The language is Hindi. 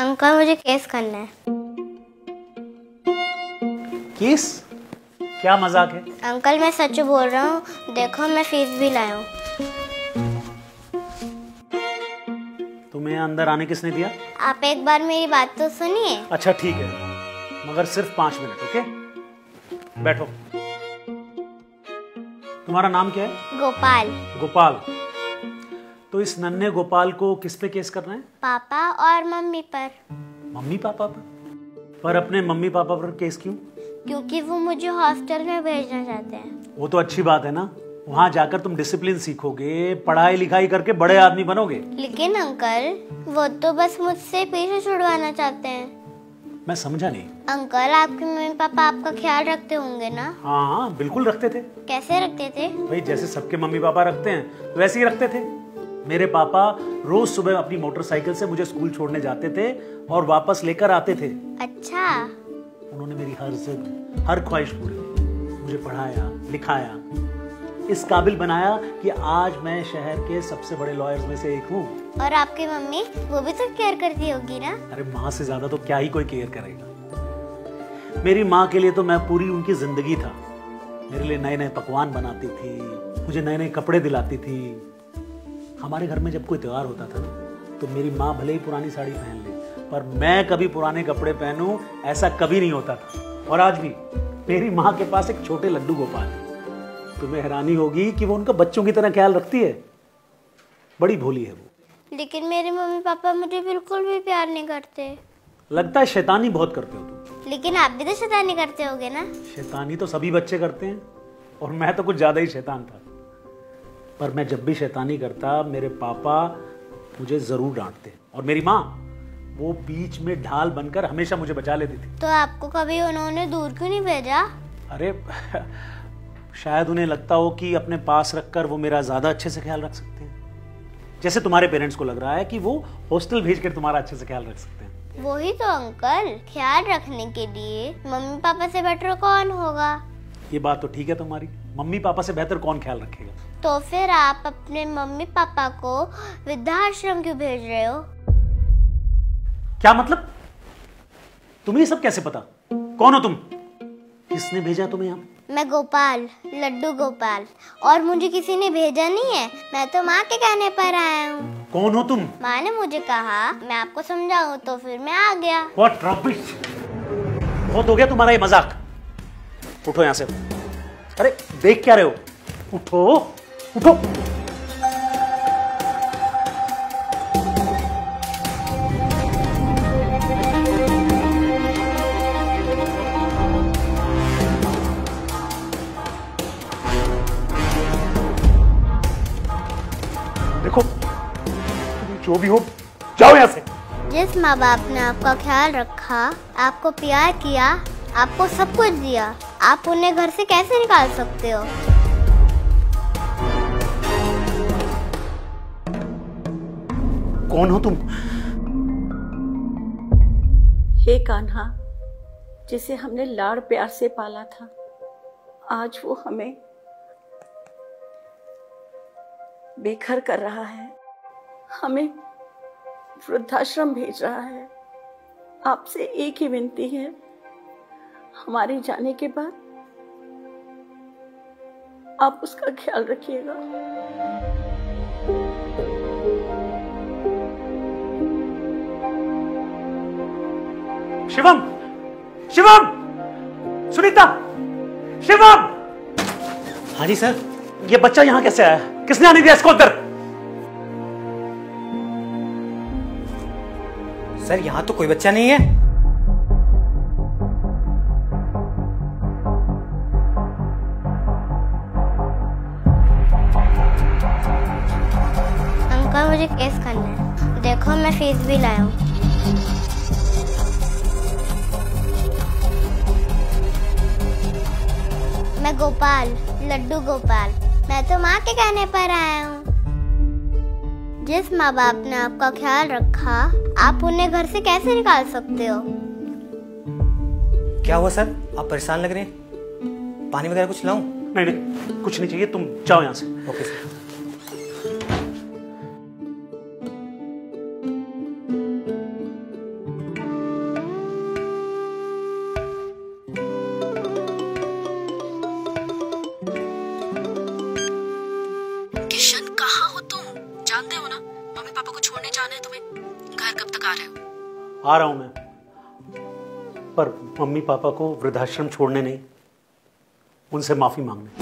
अंकल मुझे केस करना है। केस? क्या मज़ाक है? अंकल मैं सच बोल रहा हूँ। देखो मैं फ़ीस भी लाया हूँ। तुम्हें अंदर आने किसने दिया? आप एक बार मेरी बात तो सुनिए। अच्छा ठीक है। मगर सिर्फ़ पाँच मिनट ओके? बैठो। तुम्हारा नाम क्या है? गोपाल। गोपाल। तो इस नन्हे गोपाल को किस पे केस करना है? पापा और मम्मी पर। मम्मी पापा पर? पर अपने मम्मी पापा पर केस क्यों? क्योंकि वो मुझे हॉस्टल में भेजना चाहते हैं। वो तो अच्छी बात है ना। वहाँ जाकर तुम डिसिप्लिन सीखोगे पढ़ाई लिखाई करके बड़े आदमी बनोगे। लेकिन अंकल वो तो बस मुझसे पीछे छुड़वाना चाहते हैं। मैं समझा नहीं। अंकल आपके मम्मी पापा आपका ख्याल रखते होंगे ना? हाँ हाँ बिल्कुल रखते थे। कैसे रखते थे? भाई जैसे सबके मम्मी पापा रखते हैं वैसे ही रखते थे। मेरे पापा रोज सुबह अपनी मोटरसाइकिल से मुझे स्कूल छोड़ने जाते थे और वापस लेकर आते थे। अच्छा। उन्होंने मेरी हर जिद हर ख्वाहिश पूरी मुझे पढ़ाया लिखाया इस काबिल बनाया कि आज मैं शहर के सबसे बड़े लॉयर्स में से एक हूँ। और आपकी मम्मी वो भी तो केयर करती होगी ना? अरे माँ से ज़्यादा तो क्या ही कोई केयर करेगा। मेरी माँ के लिए तो मैं पूरी उनकी ज़िंदगी था। मेरे लिए नए नए पकवान बनाती थी मुझे नए नए कपड़े दिलाती थी। हमारे घर में जब कोई त्योहार होता था तो मेरी माँ भले ही पुरानी साड़ी पहन ले पर मैं कभी पुराने कपड़े पहनूं ऐसा कभी नहीं होता था। और आज भी मेरी माँ के पास एक छोटे लड्डू गोपाल है। तुम्हें हैरानी होगी कि वो उनका बच्चों की तरह ख्याल रखती है। बड़ी भोली है वो। लेकिन मेरे मम्मी पापा मुझे बिल्कुल भी प्यार नहीं करते। लगता है शैतानी बहुत करते हो तुम। लेकिन आप भी तो शैतानी करते होगे ना? शैतानी तो सभी बच्चे करते हैं और मैं तो कुछ ज़्यादा ही शैतान था। पर मैं जब भी शैतानी करता मेरे पापा मुझे ज़रूर डांटते। और मेरी माँ वो बीच में ढाल बनकर हमेशा मुझे बचा लेती थी। तो आपको कभी उन्होंने दूर क्यों नहीं भेजा? अरे शायद उन्हें लगता हो कि अपने पास रखकर वो मेरा ज़्यादा अच्छे से ख्याल रख सकते हैं। जैसे तुम्हारे पेरेंट्स को लग रहा है कि वो हॉस्टल भेज कर तुम्हारा अच्छे से ख्याल रख सकते हैं। वही तो अंकल। ख्याल रखने के लिए मम्मी पापा से बेटर कौन होगा? ये बात तो ठीक है तुम्हारी। मम्मी पापा से बेहतर कौन ख्याल रखेगा? तो फिर आप अपने मम्मी पापा को वृद्धाश्रम क्यों भेज रहे हो? क्या मतलब? तुम्हें सब कैसे पता? कौन हो तुम? किसने भेजा तुम्हें यहाँ? मैं गोपाल लड्डू गोपाल। और मुझे किसी ने भेजा नहीं है। मैं तो माँ के कहने पर आया हूँ। कौन हो तुम? माँ ने मुझे कहा मैं आपको समझाऊँ तो फिर मैं आ गया। बहुत हो गया तुम्हारा ये मज़ाक। उठो यहाँ से। अरे, देख क्या रहे हो? उठो उठो। देखो जो भी हो, जाओ यहाँ से। जिस माँ बाप, ने आपका ख्याल रखा, आपको प्यार किया। आपको सब कुछ दिया। आप उन्हें घर से कैसे निकाल सकते हो? कौन हो तुम? हे कान्हा जिसे हमने लाड़ प्यार से पाला था आज वो हमें बेघर कर रहा है। हमें वृद्धाश्रम भेज रहा है। आपसे एक ही विनती है हमारे जाने के बाद आप उसका ख्याल रखिएगा। शिवम! शिवम! सुनीता! शिवम! हाँ जी सर ये बच्चा यहाँ कैसे आया? किसने आने दिया इसको अंदर? सर यहाँ तो कोई बच्चा नहीं है। अंकल मुझे केस करना है। देखो मैं फ़ीस भी लाया हूँ। मैं गोपाल लड्डू गोपाल। मैं तो माँ के कहने पर आया हूँ। जिस माँ बाप ने आपका ख्याल रखा आप उन्हें घर से कैसे निकाल सकते हो? क्या हुआ सर? आप परेशान लग रहे हैं? पानी वगैरह कुछ लाऊं? नहीं नहीं कुछ नहीं चाहिए तुम जाओ यहाँ से। Okay sir. आ रहे हो मैं। पर मम्मी पापा को वृद्धाश्रम छोड़ने नहीं। उनसे माफ़ी मांगने।